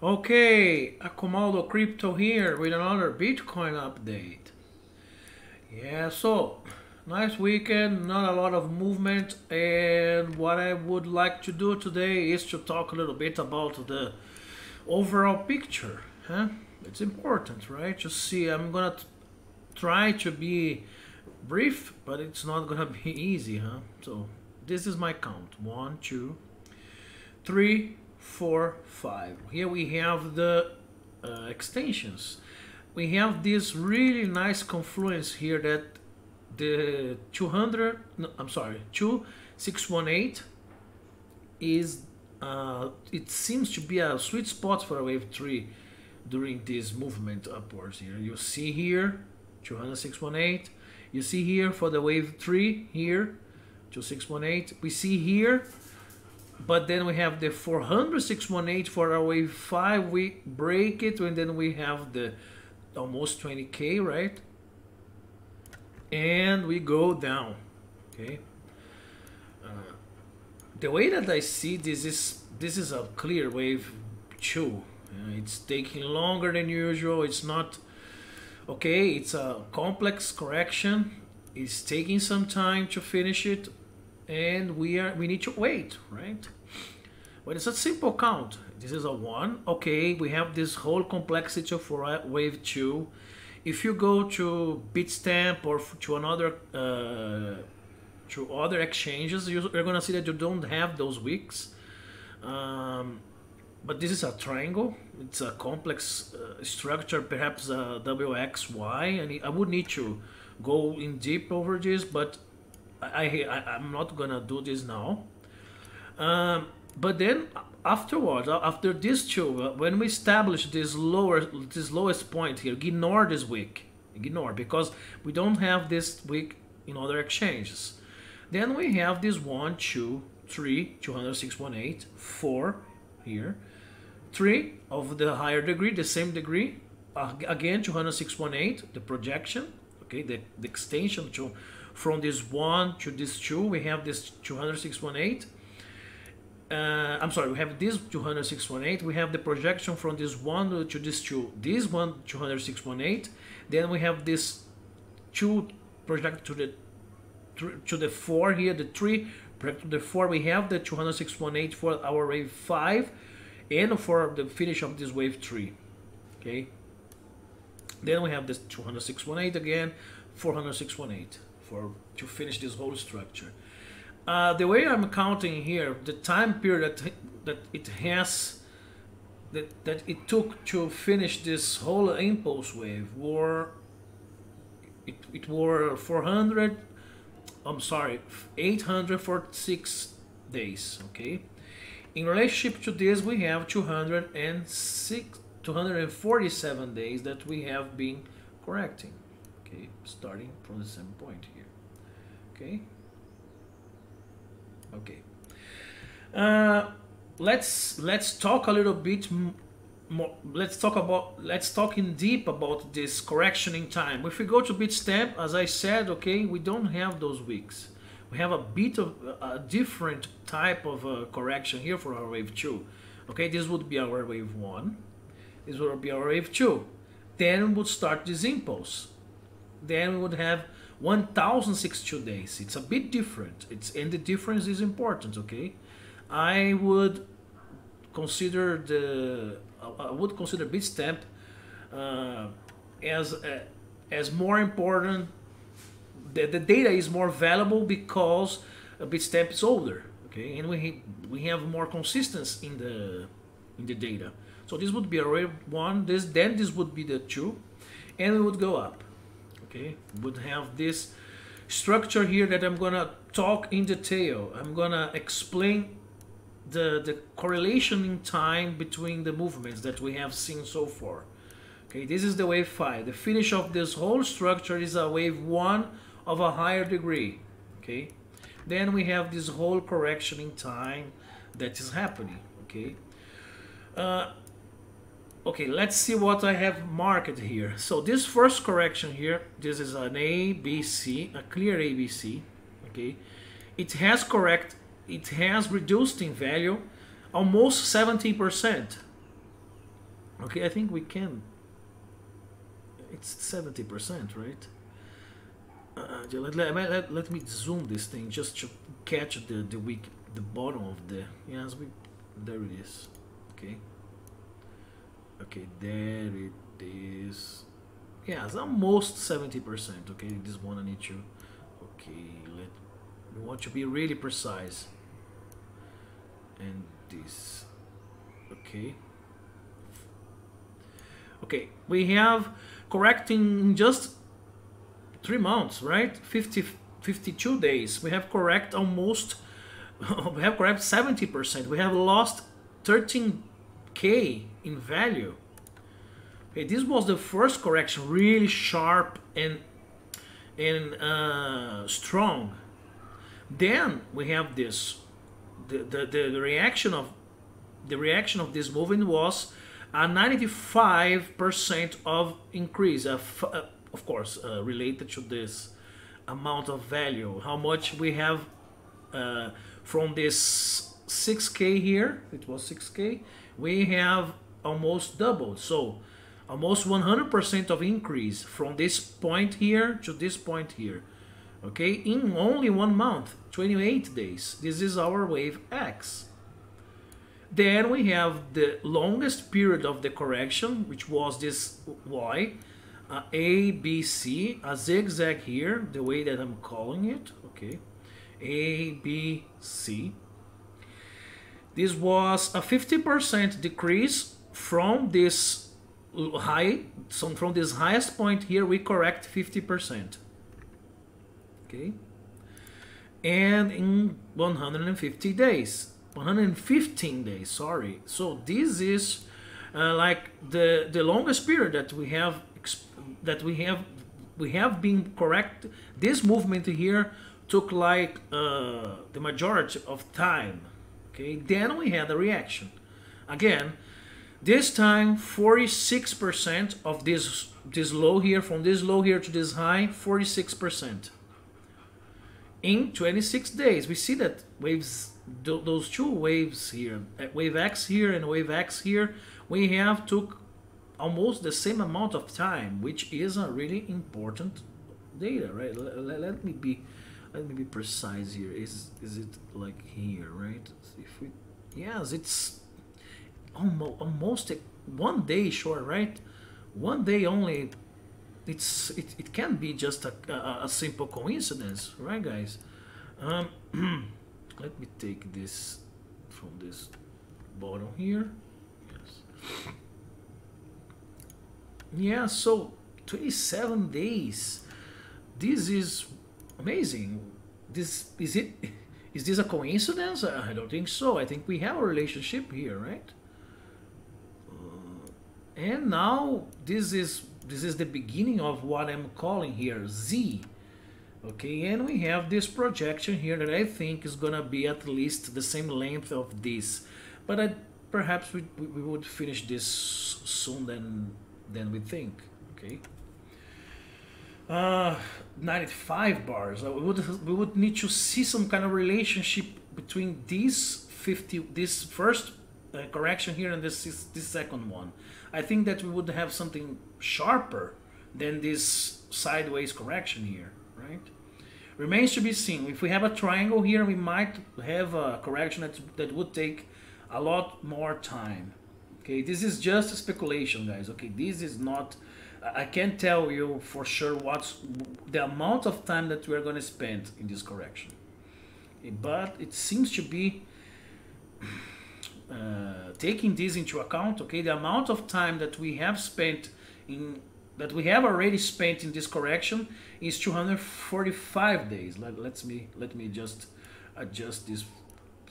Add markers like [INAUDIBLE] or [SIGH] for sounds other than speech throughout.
Okay, Akumaldo Crypto here with another Bitcoin update. Yeah, so nice weekend, not a lot of movement, and what I would like to do today is to talk a little bit about the overall picture. Huh? It's important, right? To see, I'm gonna try to be brief, but it's not gonna [LAUGHS] be easy, huh? So this is my count: one, two, three four, five. Here we have the uh, extensions. We have this really nice confluence here that the 200, no, I'm sorry, 2618 is, uh, it seems to be a sweet spot for a wave 3 during this movement upwards here. You see here, 20618. You see here for the wave 3 here, 2618. We see here but then we have the 40618 for our wave 5 we break it and then we have the almost 20k right? And we go down okay? Uh, the way that I see this is this is a clear wave 2 uh, it's taking longer than usual. It's not okay it's a complex correction. It's taking some time to finish it and we are we need to wait, right? But it's a simple count. This is a one. Okay, we have this whole complexity for wave two. If you go to Bitstamp or to another uh, to other exchanges, you're gonna see that you don't have those wicks. Um, but this is a triangle. It's a complex uh, structure, perhaps a WXY, and I would need to go in deep over this, but I, I am not gonna do this now. Um, but then afterwards, after this two, uh, when we establish this lower, this lowest point here, ignore this week, ignore because we don't have this week in other exchanges. Then we have this one, two, three, 206.18, four here, three of the higher degree, the same degree, again 206.18, the projection, okay, the, the extension to from this 1 to this 2 we have this 206.18 uh, I'm sorry, we have this 206.18, we have the projection from this 1 to this 2, this one 206.18, then we have this 2 project to the to the 4 here, the 3 project to the 4, we have the 206.18 for our wave 5 and for the finish of this wave 3, okay? Then we have this 206.18 again, 406.18 for to finish this whole structure. Uh, the way I'm counting here, the time period that, that it has, that, that it took to finish this whole impulse wave were, it, it were 400, I'm sorry, 846 days, okay? In relationship to this, we have 206, 247 days that we have been correcting, okay? Starting from the same point here. Okay? Okay. Uh, let's let's talk a little bit more let's talk about let's talk in deep about this correction in time. If we go to Bitstamp as I said okay we don't have those weeks. We have a bit of a different type of uh, correction here for our wave 2 okay this would be our wave 1 this would be our wave 2 then would start this impulse then we would have 1062 days. It's a bit different. It's and the difference is important. Okay, I would consider the I would consider Bitstamp uh, as uh, as more important. The, the data is more valuable because Bitstamp is older. Okay, and we we have more consistency in the in the data. So this would be a rare one. This then this would be the two, and we would go up okay? Would have this structure here that I'm gonna talk in detail. I'm gonna explain the the correlation in time between the movements that we have seen so far. Okay this is the wave 5 the finish of this whole structure is a wave 1 of a higher degree okay? Then we have this whole correction in time that is happening okay? Uh, Okay, let's see what I have marked here. So this first correction here, this is an ABC, a clear ABC, okay? It has correct, it has reduced in value almost 70%. Okay, I think we can. It's 70%, right? Uh, let, let, let, let me zoom this thing just to catch the, the weak, the bottom of the, yes, we, there it is, okay. Okay, there it is. It's almost 70%, okay, this one I need to, okay, let, we want to be really precise. And this, okay. Okay, we have correcting just three months, right? 50, 52 days. We have correct almost, [LAUGHS] we have correct 70%. We have lost 13K in value. Okay, this was the first correction, really sharp and and uh, strong. Then we have this, the, the, the reaction of the reaction of this movement was a 95% of increase, of, uh, of course, uh, related to this amount of value, how much we have uh, from this 6k here, it was 6k, we have almost doubled. So almost 100% of increase from this point here to this point here. Okay, in only one month, 28 days. This is our wave X. Then we have the longest period of the correction, which was this Y, uh, A, B, C, a zigzag here, the way that I'm calling it, okay, A, B, C. This was a 50% decrease from this high, so from this highest point here, we correct 50%, okay, and in 150 days. 115 days sorry. So this is uh, like the the longest period that we have that we have we have been correct. This movement here took like uh, the majority of time okay then we had a reaction again this time 46% of this this low here from this low here to this high 46% in 26 days we see that waves those two waves here, uh, wave X here and wave X here, we have took almost the same amount of time, which is a really important data, right? Let, let me be, let me be precise here. Is is it like here, right? If we, yes, it's almost almost one day short, right? One day only. It's it, it can be just a, a, a simple coincidence, right, guys? Um, [CLEARS THROAT] let me take this from this bottom here yes yeah so 27 days this is amazing this is it [LAUGHS] is this a coincidence? I don't think so. I think we have a relationship here right? Uh, and now this is this is the beginning of what i'm calling here z. Okay and we have this projection here that I think is gonna be at least the same length of this. But I, perhaps we, we would finish this soon than than we think okay uh, 95 bars uh, we would we would need to see some kind of relationship between these 50 this first uh, correction here and this is this second one I think that we would have something sharper than this sideways correction here right? Remains to be seen. If we have a triangle here, we might have a correction that, that would take a lot more time. Okay, this is just a speculation, guys. Okay, this is not, I can't tell you for sure what's the amount of time that we're going to spend in this correction. But it seems to be uh, taking this into account, okay, the amount of time that we have spent in that we have already spent in this correction is 245 days. Let, let's me let me just adjust this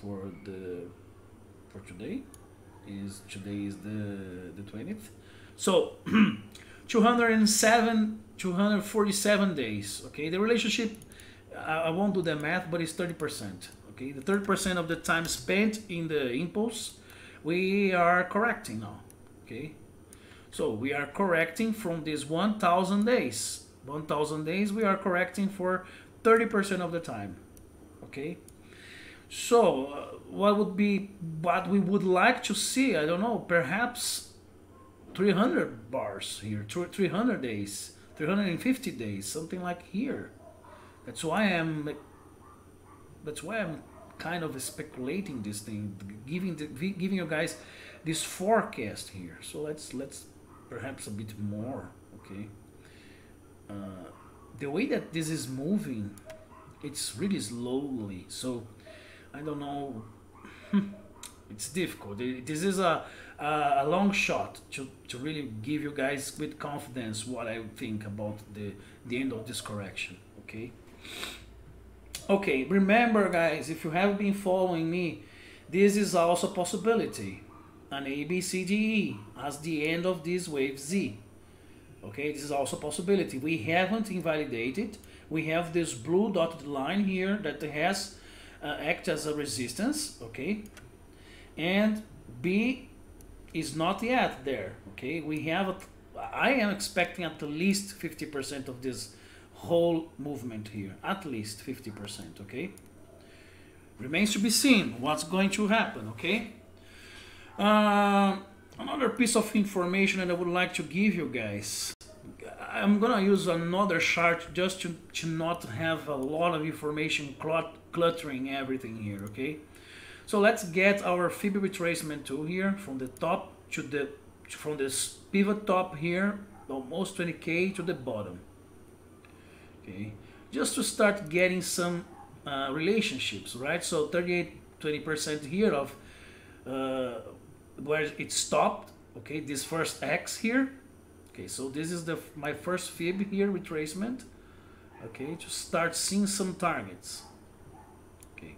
for the for today. Is today is the the 20th. So [CLEARS THROAT] 207 247 days. Okay, the relationship I, won't do the math, but it's 30%. Okay, the 30% of the time spent in the impulse we are correcting now. Okay, so we are correcting from this 1000 days. 1000 days we are correcting for 30% of the time. Okay? So uh, what would be what we would like to see? I don't know, perhaps 300 bars here, 300 days, 350 days, something like here. That's why I'm. That's why I'm kind of speculating this thing, giving the, giving you guys this forecast here. So let's let's perhaps a bit more, okay. Uh, the way that this is moving, it's really slowly. So I don't know. [LAUGHS] it's difficult. This is a, a, long shot to, to really give you guys with confidence what I think about the, the end of this correction. Okay. Okay, remember guys, if you have been following me, this is also a possibility. An ABCDE as the end of this wave Z. Okay, this is also a possibility. We haven't invalidated. We have this blue dotted line here that has uh, act as a resistance. Okay, and B is not yet there. Okay, we have. A, I am expecting at least 50% of this whole movement here, at least 50%. Okay, remains to be seen what's going to happen. Okay. Uh, another piece of information that I would like to give you guys. I'm gonna use another chart just to, to not have a lot of information cluttering everything here, okay? So let's get our Fib retracement tool here from the top to the from this pivot top here, almost 20k to the bottom. Okay, just to start getting some uh, relationships, right? So 38, 20% here of uh, where it stopped. Okay, this first X here. Okay, so this is the my first fib here retracement. Okay, to start seeing some targets. Okay,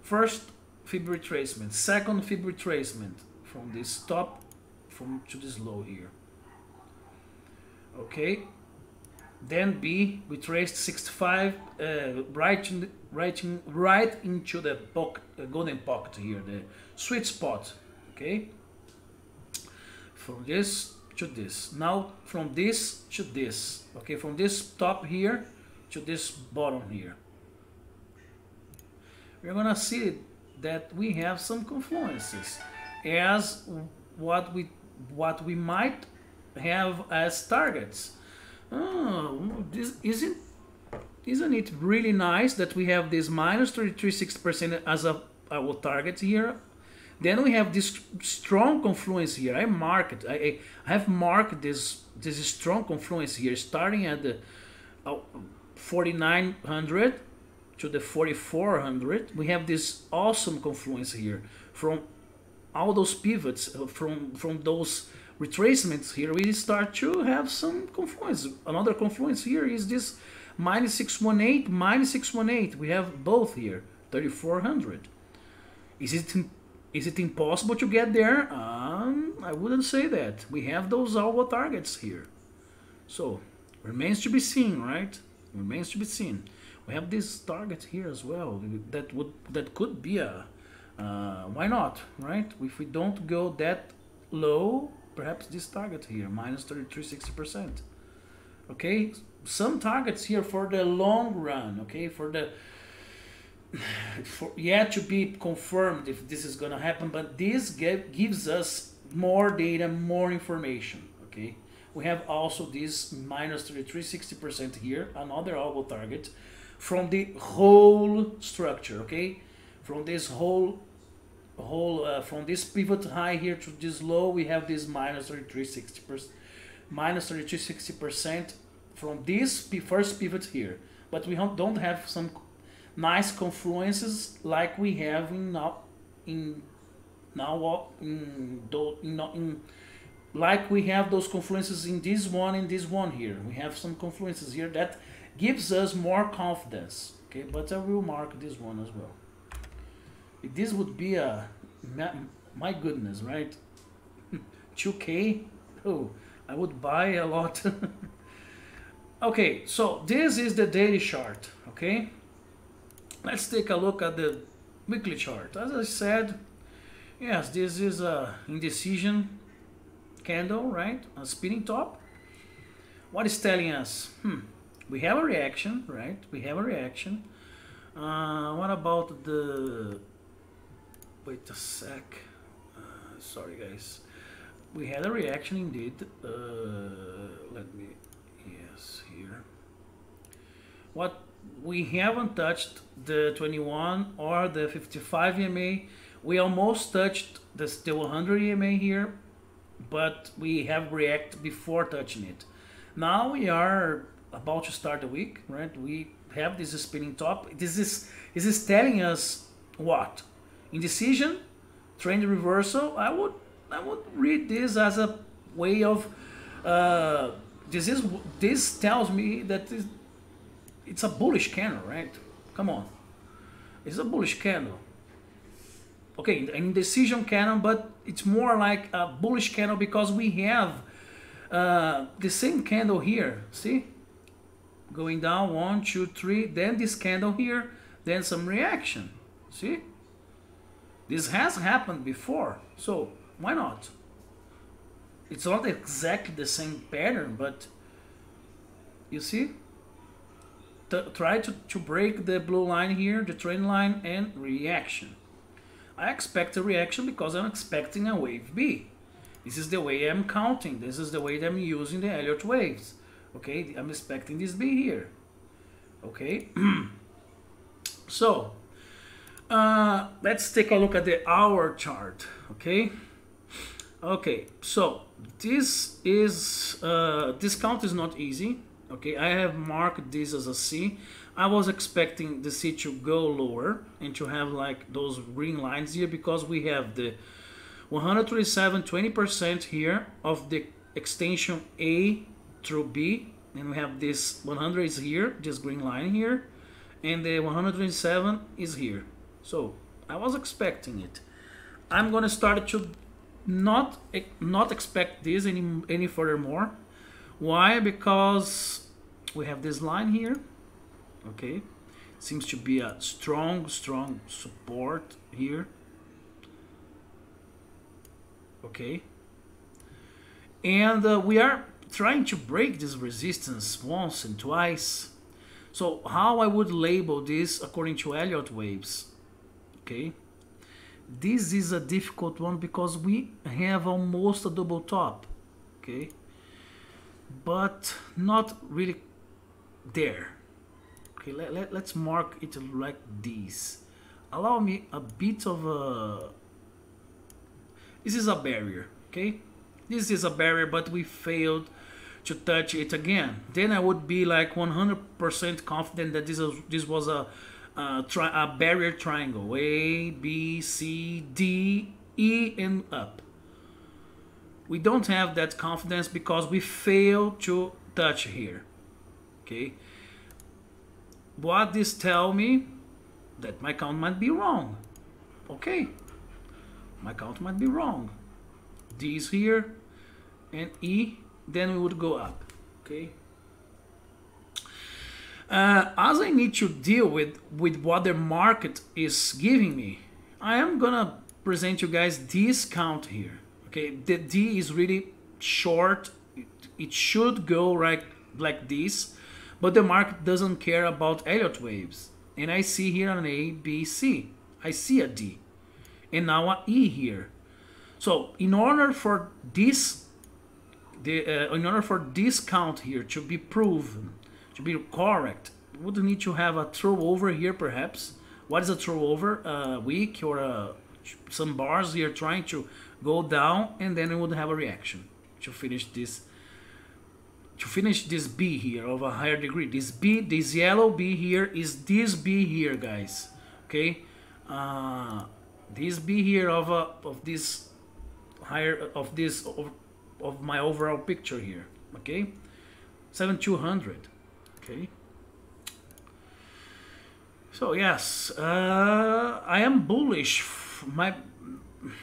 first fib retracement, second fib retracement from this top from to this low here. Okay, then B we traced 65 uh, right in right in, right into the uh, golden pocket here, the sweet spot. Okay, from this to this. Now from this to this. Okay, from this top here to this bottom here. We're gonna see that we have some confluences as what we what we might have as targets. Oh, this isn't isn't it really nice that we have this minus 33.6% as a our target here? Then we have this strong confluence here. I mark it. I, I have marked this this strong confluence here, starting at the uh, 4900 to the 4400 we have this awesome confluence here from all those pivots uh, from from those retracements here we start to have some confluence. Another confluence here is this minus 618 minus 618 we have both here 3400 is it is it impossible to get there? Um, i wouldn't say that. We have those algo targets here. So remains to be seen right? Remains to be seen we have this target here as well that would that could be a uh, why not right? If we don't go that low perhaps this target here minus 33 60 percent okay? Some targets here for the long run okay? For the [SIGHS] for yet to be confirmed if this is gonna happen but this get, gives us more data more information okay? We have also this minus 33 60 percent here another algo target from the whole structure, okay? From this whole, whole uh, from this pivot high here to this low, we have this minus 3360%, minus 3360% from this first pivot here. But we don't have some nice confluences like we have in now, in now in, in, in like we have those confluences in this one in this one here. We have some confluences here that gives us more confidence. Okay, but I will mark this one as well. This would be a, my goodness, right? [LAUGHS] 2K, oh, I would buy a lot. [LAUGHS] okay, so this is the daily chart, okay? Let's take a look at the weekly chart. As I said, yes, this is a indecision candle, right? A spinning top. What is telling us? Hmm, we have a reaction, right? We have a reaction. Uh, what about the... Wait a sec. Uh, sorry, guys. we had a reaction indeed. Uh, let me, yes, here. What we haven't touched the 21 or the 55 EMA. We almost touched the, the 100 EMA here, but we have react before touching it. Now we are about to start the week, right? We have this spinning top. This is this is telling us what indecision, trend reversal. I would I would read this as a way of uh, this is this tells me that this, it's a bullish candle, right? Come on, it's a bullish candle. Okay, an indecision candle, but it's more like a bullish candle because we have uh, the same candle here. See, going down one, two, three, then this candle here, then some reaction. See, this has happened before, so why not? It's not exactly the same pattern, but you see, T try to, to break the blue line here, the trend line, and reaction. I expect a reaction because I'm expecting a wave B. This is the way I'm counting. This is the way I'm using the Elliott waves. Okay, I'm expecting this B here. Okay, [CLEARS THROAT] so uh, let's take a look at the hour chart. Okay. Okay, so this is uh, this count is not easy. Okay, I have marked this as a C. I was expecting the C to go lower and to have like those green lines here because we have the 127 20% here of the extension A through B and we have this 100 is here, this green line here and the 127 is here. So I was expecting it. I'm gonna start to not not expect this any any furthermore. Why? Because we have this line here. Okay, seems to be a strong strong support here. Okay, and uh, we are trying to break this resistance once and twice. So how I would label this according to Elliott waves? Okay this is a difficult one because we have almost a double top okay but not really there okay let, let, let's mark it like this allow me a bit of a this is a barrier okay this is a barrier but we failed to touch it again then I would be like 100% confident that this was, this was a uh, a barrier triangle A, B, C, D, E, and up. We don't have that confidence because we fail to touch here. Okay. What this tell me? That my count might be wrong. Okay. My count might be wrong. Is here and E, then we would go up. Okay. Uh, as I need to deal with, with what the market is giving me, I am gonna present you guys this count here. Okay, the D is really short. It, it should go right like this, but the market doesn't care about Elliott waves. And I see here an A, B, C. I see a D. And now a E here. So in order for this, the, uh, in order for this count here to be proven, to be correct, would need to have a throw over here perhaps. What is a throw over? A wick or a, some bars here trying to go down and then it would have a reaction to finish this to finish this B here of a higher degree. This B, this yellow B here is this B here, guys. Okay, uh, this B here of a of this higher of this of, my overall picture here. Okay, seven two hundred. Okay. So yes, uh, I am bullish. My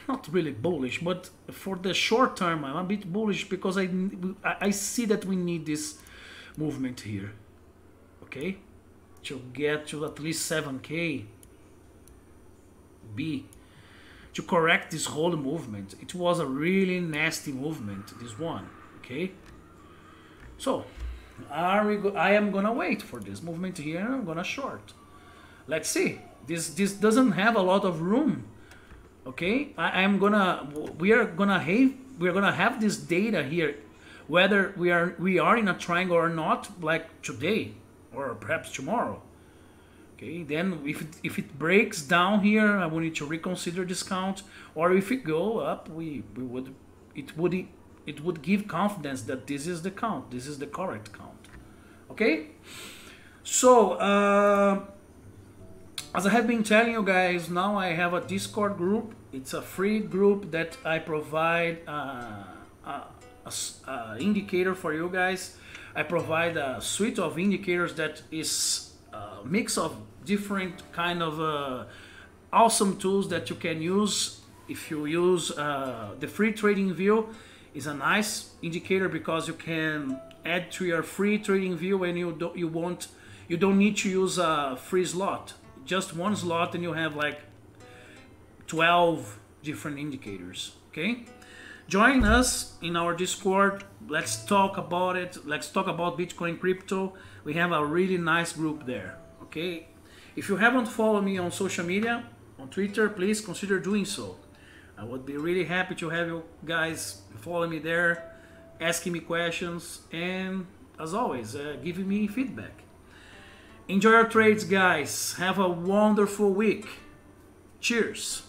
not really bullish, but for the short term, I'm a bit bullish because I I see that we need this movement here. Okay, to get to at least 7k. B to correct this whole movement. It was a really nasty movement. This one. Okay. So? I am gonna wait for this movement here. I'm gonna short let's see this this doesn't have a lot of room okay I, am gonna we are gonna have we're gonna have this data here, whether we are we are in a triangle or not, like today or perhaps tomorrow. Okay, then if it, if it breaks down here, I will need to reconsider discount, or if it go up, we, we would it would it would give confidence that this is the count, this is the correct count. Okay, so uh, as I have been telling you guys, now I have a Discord group. It's a free group that I provide uh, a, a, a indicator for you guys. I provide a suite of indicators that is a mix of different kind of uh, awesome tools that you can use. If you use uh, the free trading view is a nice indicator because you can add to your free trading view and you don't you won't you don't need to use a free slot. Just one slot and you have like 12 different indicators okay? Join us in our discord. Let's talk about it. Let's talk about bitcoin crypto. We have a really nice group there okay if you haven't followed me on social media on twitter please consider doing so. I would be really happy to have you guys follow me there asking me questions and as always uh, giving me feedback. Enjoy your trades guys. Have a wonderful week. Cheers